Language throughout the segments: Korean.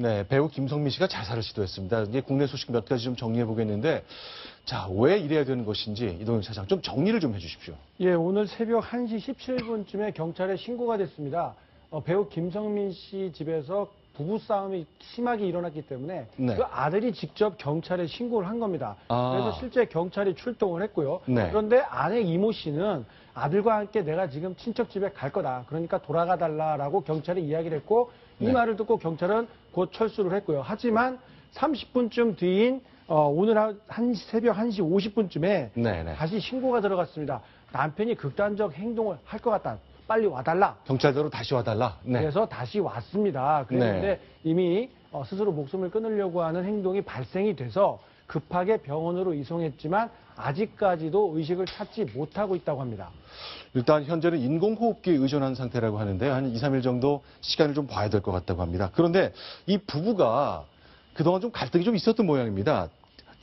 네, 배우 김성민 씨가 자살을 시도했습니다. 이제 국내 소식 몇 가지 좀 정리해 보겠는데, 자, 왜 이래야 되는 것인지 이동영 차장 좀 정리를 좀 해주십시오. 예, 오늘 새벽 1시 17분쯤에 경찰에 신고가 됐습니다. 어, 배우 김성민 씨 집에서 부부싸움이 심하게 일어났기 때문에 네. 그 아들이 직접 경찰에 신고를 한 겁니다. 아. 그래서 실제 경찰이 출동을 했고요. 네. 그런데 아내 이모 씨는 아들과 함께 내가 지금 친척 집에 갈 거다. 그러니까 돌아가 달라라고 경찰에 이야기를 했고 이 네. 말을 듣고 경찰은 곧 철수를 했고요. 하지만 30분쯤 뒤인 어, 오늘 한- 한 새벽 1시 50분쯤에 네, 네. 다시 신고가 들어갔습니다. 남편이 극단적 행동을 할 것 같다. 빨리 와달라. 경찰대로 다시 와달라. 네. 그래서 다시 왔습니다. 그랬는데 네. 이미 어, 스스로 목숨을 끊으려고 하는 행동이 발생이 돼서 급하게 병원으로 이송했지만 아직까지도 의식을 찾지 못하고 있다고 합니다. 일단 현재는 인공호흡기에 의존한 상태라고 하는데 한 2, 3일 정도 시간을 좀 봐야 될 것 같다고 합니다. 그런데 이 부부가 그동안 좀 갈등이 좀 있었던 모양입니다.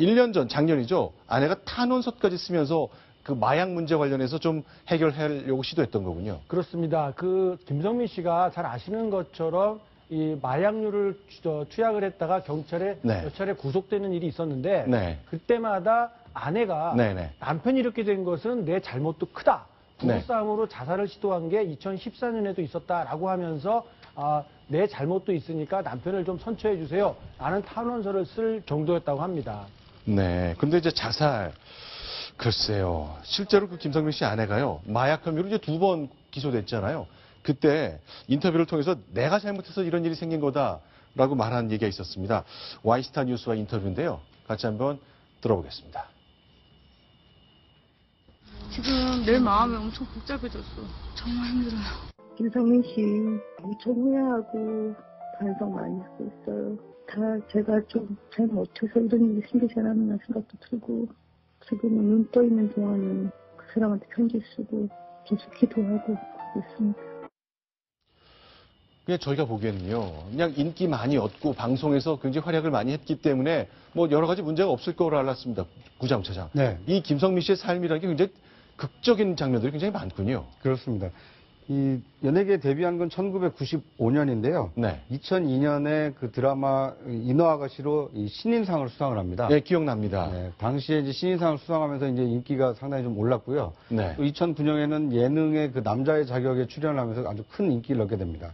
1년 전, 작년이죠. 아내가 탄원서까지 쓰면서 그 마약 문제 관련해서 좀 해결하려고 시도했던 거군요. 그렇습니다. 그 김성민 씨가 잘 아시는 것처럼 이 마약류를 투- 투약을 했다가 경찰에 네. 몇 차례 구속되는 일이 있었는데 네. 그때마다 아내가 네네. 남편이 이렇게 된 것은 내 잘못도 크다. 네. 부부싸움으로 자살을 시도한 게 2014년에도 있었다라고 하면서 아, 내 잘못도 있으니까 남편을 좀 선처해 주세요. 라는 탄원서를 쓸 정도였다고 합니다. 네. 근데 이제 자살. 글쎄요. 실제로 그 김성민 씨 아내가요. 마약 혐의로 이제 두 번 기소됐잖아요. 그때 인터뷰를 통해서 내가 잘못해서 이런 일이 생긴 거다라고 말한 얘기가 있었습니다. 와이스타 뉴스와 인터뷰인데요. 같이 한번 들어보겠습니다. 지금 내 마음이 엄청 복잡해졌어. 정말 힘들어요. 김성민 씨 엄청 후회하고 반성 많이 하고 있어요. 다 제가 좀 잘못해서 이런 일이 생기지 않았나 생각도 들고 지금은 눈 떠 있는 동안은 그 사람한테 편지 쓰고 계속 기도하고 하고 있습니다. 그냥 저희가 보기에는요. 그냥 인기 많이 얻고 방송에서 굉장히 활약을 많이 했기 때문에 뭐 여러 가지 문제가 없을 거로 알았습니다. 구장차장. 네. 이 김성민 씨의 삶이라는 게 굉장히 극적인 장면들이 굉장히 많군요. 그렇습니다. 이 연예계에 데뷔한 건 1995년인데요. 네. 2002년에 그 드라마 인어아가씨로 이 신인상을 수상을 합니다. 네, 기억납니다. 네, 당시에 이제 신인상을 수상하면서 이제 인기가 상당히 좀 올랐고요. 네. 또 2009년에는 예능의 그 남자의 자격에 출연을 하면서 아주 큰 인기를 얻게 됩니다.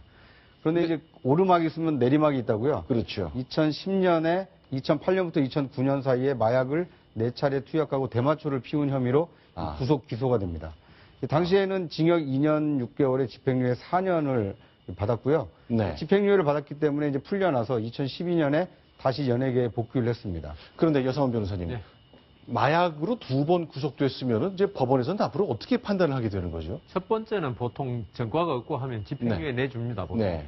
그런데 이제 오르막이 있으면 내리막이 있다고요. 그렇죠. 2010년에 2008년부터 2009년 사이에 마약을 네 차례 투약하고 대마초를 피운 혐의로 아. 구속 기소가 됩니다. 당시에는 징역 2년 6개월에 집행유예 4년을 받았고요. 네. 집행유예를 받았기 때문에 이제 풀려나서 2012년에 다시 연예계에 복귀를 했습니다. 그런데 여성원 변호사님, 네. 마약으로 두 번 구속됐으면 이제 법원에서는 앞으로 어떻게 판단을 하게 되는 거죠? 첫 번째는 보통 전과가 없고 하면 집행유예 내줍니다, 보통. 네.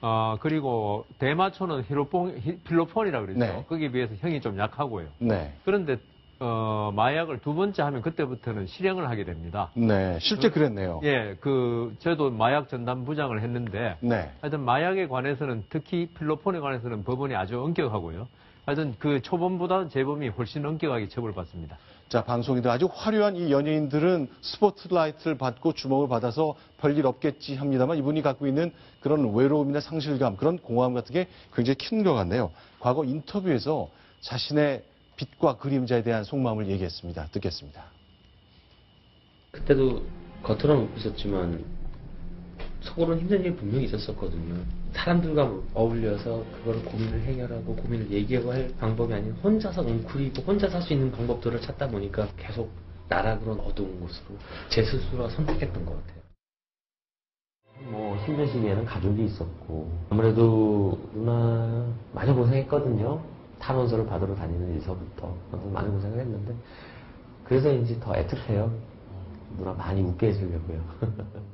어, 그리고 대마초는 히로폰, 히- 필로폰이라 그러죠. 네. 거기에 비해서 형이 좀 약하고요. 네. 그런데 어, 마약을 두 번째 하면 그때부터는 실형을 하게 됩니다. 네. 실제 그 랬네요. 예, 그 저도 마약 전담 부장을 했는데 네. 하여튼 마약에 관해서는 특히 필로폰에 관해서는 법원이 아주 엄격하고요. 하여튼 그 초범보다 재범이 훨씬 엄격하게 처벌받습니다. 자, 방송인들 아주 화려한 이 연예인들은 스포트라이트를 받고 주목을 받아서 별일 없겠지 합니다만 이분이 갖고 있는 그런 외로움이나 상실감, 그런 공허함 같은 게 굉장히 큰 것 같네요. 과거 인터뷰에서 자신의 빛과 그림자에 대한 속마음을 얘기했습니다. 듣겠습니다. 그때도 겉으로는 웃고 있었지만 속으로는 힘든 일이 분명히 있었었거든요. 사람들과 어울려서 그걸 고민을 해결하고 고민을 얘기하고 할 방법이 아닌 혼자서 웅크리고 혼자 살수 있는 방법들을 찾다 보니까 계속 나락으로 어두운 곳으로 제 스스로 선택했던 것 같아요. 뭐 힘든 시기에는 가족이 있었고 아무래도 누나 많이 고생했거든요. 탄원서를 받으러 다니는 일서부터 많이 고생을 했는데 그래서인지 더 애틋해요. 누나 많이 웃게 해주려고요.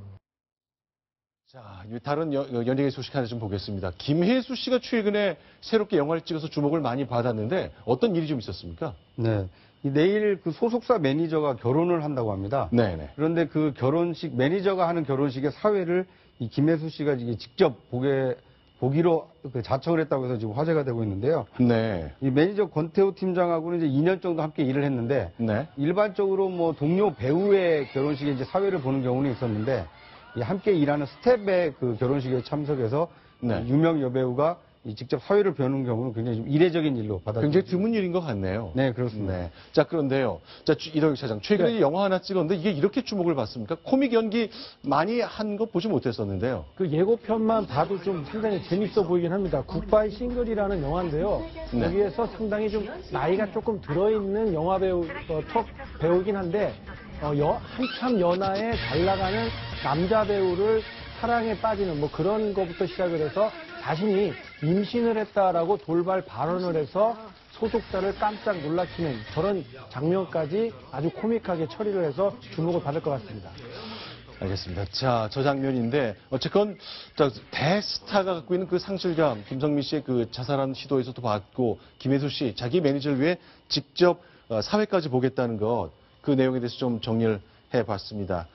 자, 이 다른 여- 연예계 소식 하나 좀 보겠습니다. 김혜수 씨가 최근에 새롭게 영화를 찍어서 주목을 많이 받았는데 어떤 일이 좀 있었습니까? 네. 이 내일 그 소속사 매니저가 결혼을 한다고 합니다. 네네. 그런데 그 결혼식 매니저가 하는 결혼식의 사회를 이 김혜수 씨가 이게 직접 보게 보기로 그 자청을 했다고 해서 지금 화제가 되고 있는데요. 네. 이 매니저 권태우 팀장하고는 이제 2년 정도 함께 일을 했는데 네. 일반적으로 뭐 동료 배우의 결혼식에 이제 사회를 보는 경우는 있었는데 이 함께 일하는 스텝의 그 결혼식에 참석해서 네. 유명 여배우가 이 직접 사회를 be는 경우는 굉장히 좀 이례적인 일로 받아들여요. 굉장히 드문 일인 것 같네요. 네, 그렇습니다. 네. 자, 그런데요. 자, 주- 이덕익 차장. 최근에 네. 영화 하나 찍었는데 이게 이렇게 주목을 받습니까? 코믹 연기 많이 한 거 보지 못했었는데요. 그 예고편만 봐도 좀 상당히 재밌어 보이긴 합니다. 굿바이 싱글이라는 영화인데요. 네. 여기에서 상당히 좀 나이가 조금 들어있는 영화 배우, 어, top 배우긴 한데, 어, 여- 한참 연하에 잘 나가는 남자 배우를 사랑에 빠지는 뭐 그런 것부터 시작을 해서 자신이 임신을 했다라고 돌발 발언을 해서 소속사를 깜짝 놀라키는 저런 장면까지 아주 코믹하게 처리를 해서 주목을 받을 것 같습니다. 알겠습니다. 자, 저 장면인데 어쨌건 자, 대스타가 갖고 있는 그 상실감, 김성민 씨의 그 자살한 시도에서도 봤고 김혜수 씨 자기 매니저를 위해 직접 어, 사회까지 보겠다는 것 그 내용에 대해서 좀 정리를 해봤습니다.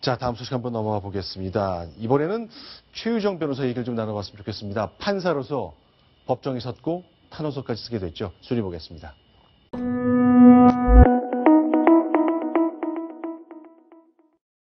자, 다음 소식 한번 넘어가 보겠습니다. 이번에는 최유정 변호사 얘기를 좀 나눠봤으면 좋겠습니다. 판사로서 법정에 섰고 탄원서까지 쓰게 됐죠. 수리 보겠습니다.